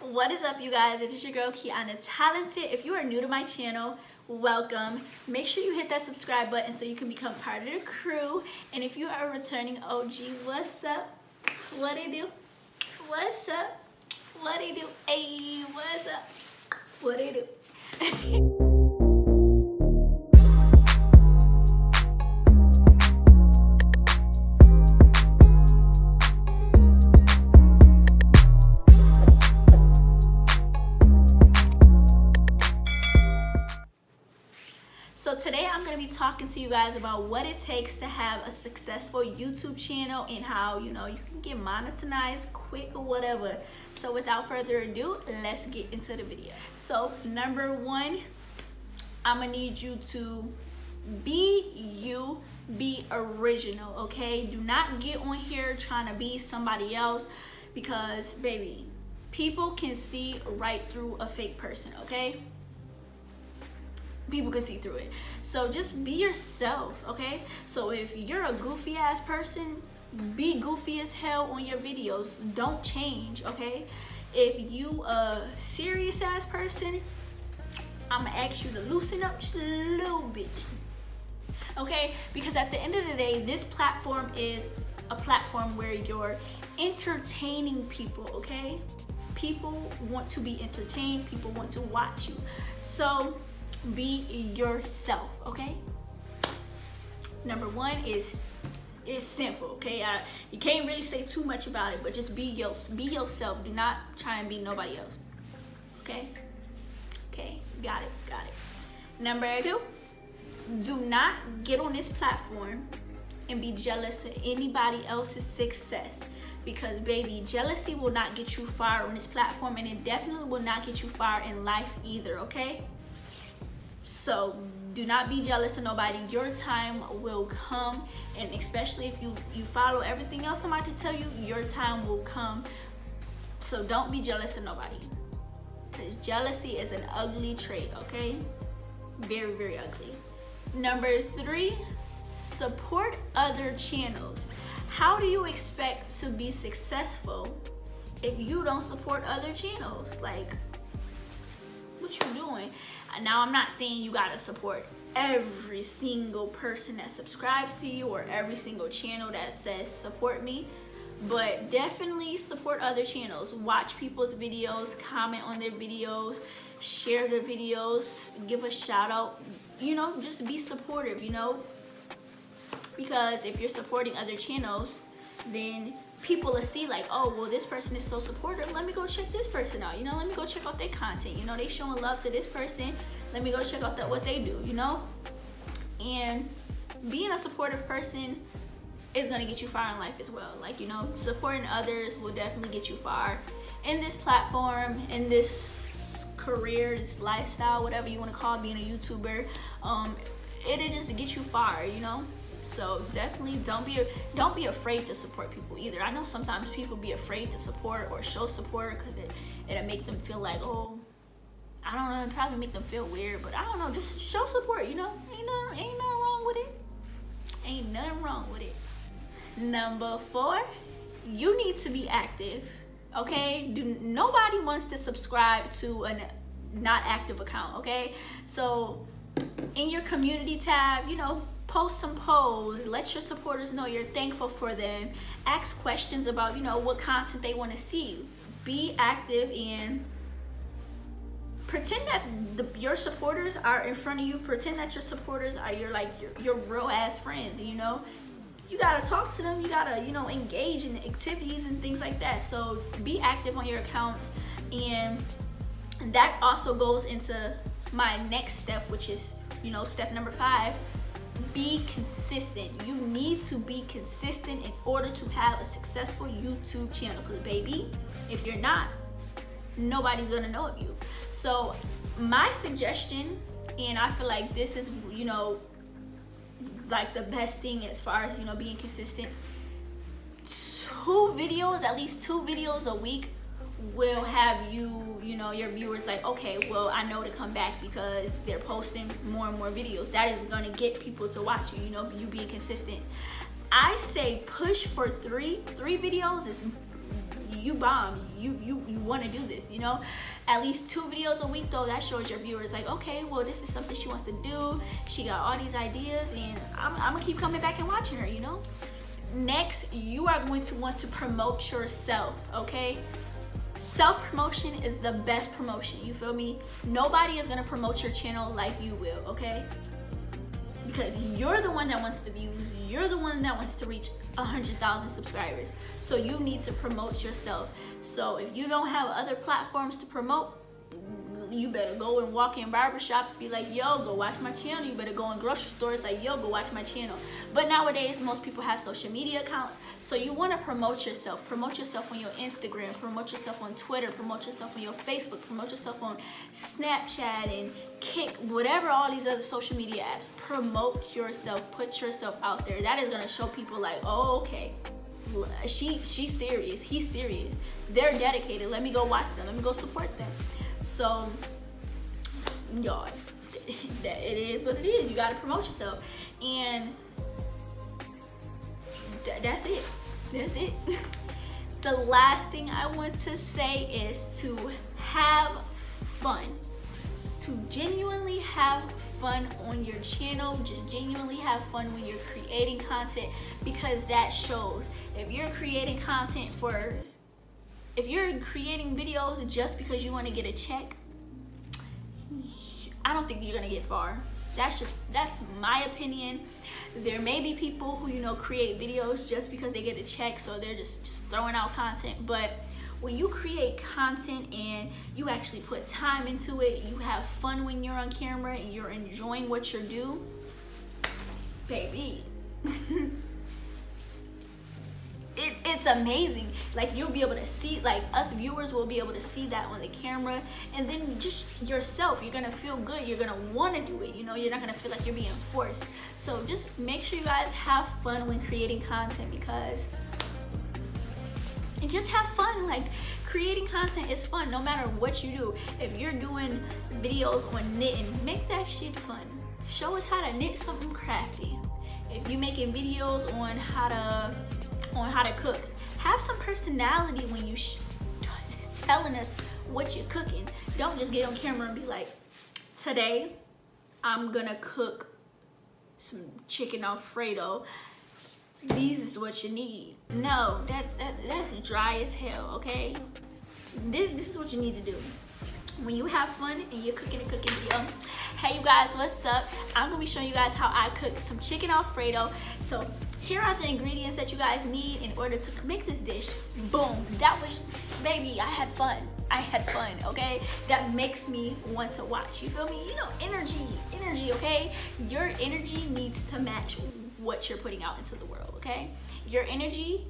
What is up you guys? It is your girl Keyana Talented. If you are new to my channel, welcome. Make sure you hit that subscribe button so you can become part of the crew. And if you are returning OG, what's up? What it do? What's up? What it do? Hey, what's up? What it do? you guys about what it takes to have a successful YouTube channel and how, you know, you can get monetized quick or whatever. So without further ado, let's get into the video. So number one, I'm to need you to be you, be original, okay? Do not get on here trying to be somebody else because, baby, people can see right through a fake person, okay? People can see through it. So just be yourself, okay? So if you're a goofy ass person, be goofy as hell on your videos. Don't change, okay? If you a serious ass person, I'm gonna ask you to loosen up just a little bit. Okay? Because at the end of the day, this platform is a platform where you're entertaining people, okay? People want to be entertained, people want to watch you. So be yourself okay? Number one is is simple okay? I, you can't really say too much about it but just be your be yourself. Do not try and be nobody else okay? Okay got it got it. Number two do not get on this platform and be jealous of anybody else's success because baby jealousy will not get you far on this platform and it definitely will not get you far in life either okay so do not be jealous of nobody. Your time will come, and especially if you you follow everything else about to tell you, your time will come. So don't be jealous of nobody, because jealousy is an ugly trait. Okay, very very ugly. Number three, support other channels. How do you expect to be successful if you don't support other channels? Like, what you doing? Now, I'm not saying you gotta support every single person that subscribes to you or every single channel that says support me but definitely support other channels watch people's videos comment on their videos share their videos give a shout out you know just be supportive you know because if you're supporting other channels then people to see like, oh, well, this person is so supportive. Let me go check this person out. You know, let me go check out their content. You know, they showing love to this person. Let me go check out that what they do. You know, and being a supportive person is gonna get you far in life as well. Like you know, supporting others will definitely get you far in this platform, in this career, this lifestyle, whatever you want to call it, being a YouTuber. Um, it'll just get you far. You know. So definitely don't be don't be afraid to support people either. I know sometimes people be afraid to support or show support because it it'll make them feel like oh I don't know, it probably make them feel weird, but I don't know, just show support, you know? Ain't nothing, ain't nothing wrong with it. Ain't nothing wrong with it. Number four, you need to be active. Okay? Do nobody wants to subscribe to a not active account, okay? So in your community tab, you know, post some polls let your supporters know you're thankful for them. Ask questions about you know what content they want to see. Be active and pretend that the, your supporters are in front of you. Pretend that your supporters are your like your, your real ass friends you know? You gotta talk to them. You gotta you know engage in activities and things like that. So be active on your accounts. And that also goes into my next step which is you know step number five be consistent. You need to be consistent in order to have a successful YouTube channel. Because, baby, if you're not, nobody's gonna know of you. So, my suggestion, and I feel like this is, you know, like the best thing as far as, you know, being consistent. Two videos, at least two videos a week will have you, you know, your viewers like, okay, well, I know to come back because they're posting more and more videos. That is gonna get people to watch you, you know, you being consistent. I say push for three. Three videos is you bomb. You you you want to do this, you know? At least two videos a week though, that shows your viewers like, okay, well this is something she wants to do. She got all these ideas and I'm, I'm gonna keep coming back and watching her, you know? Next, you are going to want to promote yourself, okay? Self promotion is the best promotion, you feel me? Nobody is gonna promote your channel like you will, okay? Because you're the one that wants the views, you're the one that wants to reach 100,000 subscribers. So you need to promote yourself. So if you don't have other platforms to promote, you better go and walk in barbershops, be like, yo, go watch my channel. You better go in grocery stores, like, yo, go watch my channel. But nowadays, most people have social media accounts. So you want to promote yourself. Promote yourself on your Instagram, promote yourself on Twitter, promote yourself on your Facebook, promote yourself on Snapchat and Kick, whatever all these other social media apps. Promote yourself, put yourself out there. That is going to show people like, oh, okay, she she's serious he's serious they're dedicated let me go watch them let me go support them so, y'all, it is what it is. You got to promote yourself. And that's it. That's it. the last thing I want to say is to have fun. To genuinely have fun on your channel. Just genuinely have fun when you're creating content because that shows. If you're creating content for if you're creating videos just because you want to get a check, I don't think you're gonna get far. That's just that's my opinion. There may be people who you know create videos just because they get a check, so they're just just throwing out content. But when you create content and you actually put time into it, you have fun when you're on camera and you're enjoying what you do, baby. it, it's amazing. Like you'll be able to see like us viewers will be able to see that on the camera. And then just yourself you're gonna feel good. You're gonna want to do it you know? You're not gonna feel like you're being forced. So just make sure you guys have fun when creating content because and just have fun. Like creating content is fun no matter what you do. If you're doing videos on knitting make that shit fun. Show us how to knit something crafty. If you're making videos on how to on how to cook. Have some personality when you telling us what you're cooking. Don't just get on camera and be like, today I'm gonna cook some chicken alfredo. These is what you need. No, that's that, that's dry as hell, okay? This, this is what you need to do. When you have fun and you're cooking a cooking video, hey you guys, what's up? I'm gonna be showing you guys how I cook some chicken alfredo. So here are the ingredients that you guys need in order to make this dish. Boom, that was, baby, I had fun. I had fun, okay? That makes me want to watch, you feel me? You know, energy, energy, okay? Your energy needs to match what you're putting out into the world, okay? Your energy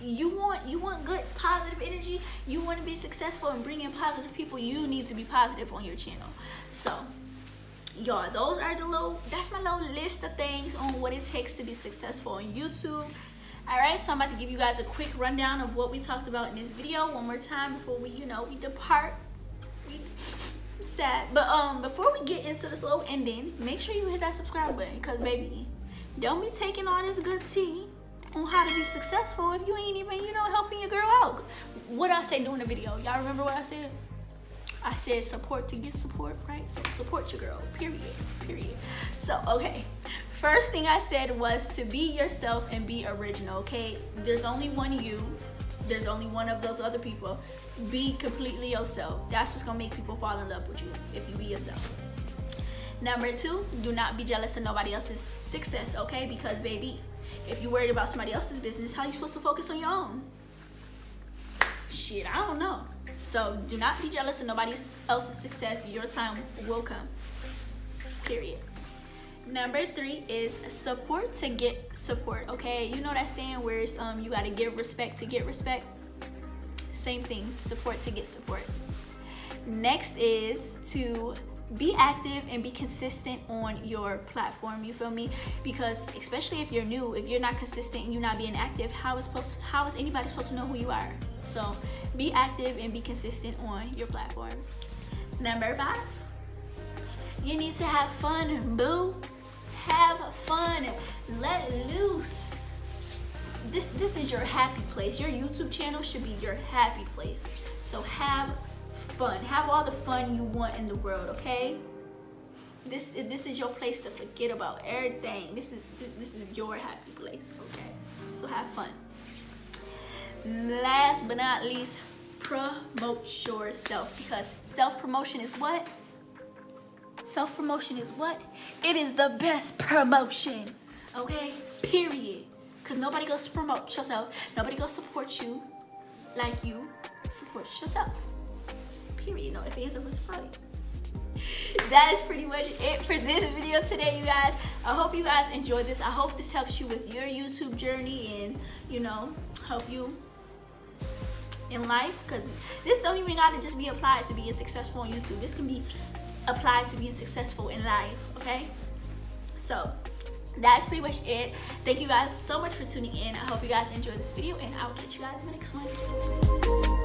you want you want good positive energy you want to be successful and bring in positive people you need to be positive on your channel so y'all those are the little that's my little list of things on what it takes to be successful on youtube. All right so i'm about to give you guys a quick rundown of what we talked about in this video one more time before we you know we depart. We sad. But um before we get into this little ending make sure you hit that subscribe button because baby don't be taking all this good tea on how to be successful if you ain't even you know helping your girl out. What i say during the video y'all remember what i said I said support to get support, right? So support your girl, period, period. So, okay. First thing I said was to be yourself and be original, okay? There's only one you. There's only one of those other people. Be completely yourself. That's what's gonna make people fall in love with you if you be yourself. Number two, do not be jealous of nobody else's success, okay? Because baby, if you're worried about somebody else's business, how you supposed to focus on your own? Shit, I don't know. So do not be jealous of nobody else's success. Your time will come. Period. Number three is support to get support. Okay, you know that saying where it's um you gotta give respect to get respect. Same thing. Support to get support. Next is to be active and be consistent on your platform you feel me because especially if you're new if you're not consistent and you're not being active how is supposed how is anybody supposed to know who you are so be active and be consistent on your platform. Number five, you need to have fun, boo. Have fun. Let loose. this this is your happy place. Your YouTube channel should be your happy place. So have fun. Have all the fun you want in the world, okay? This this is your place to forget about everything. This is this is your happy place, okay? So have fun. Last but not least, promote yourself because self-promotion is what? Self-promotion is what? It is the best promotion. Okay? Period. Because nobody goes to promote yourself. Nobody goes support you like you support yourself. Period. No if it up with somebody. That is pretty much it for this video today, you guys. I hope you guys enjoyed this. I hope this helps you with your YouTube journey and, you know, help you in life because this don't even gotta just be applied to being successful on YouTube. This can be applied to being successful in life, okay? So that's pretty much it. Thank you guys so much for tuning in. I hope you guys enjoyed this video and I will catch you guys in the next one.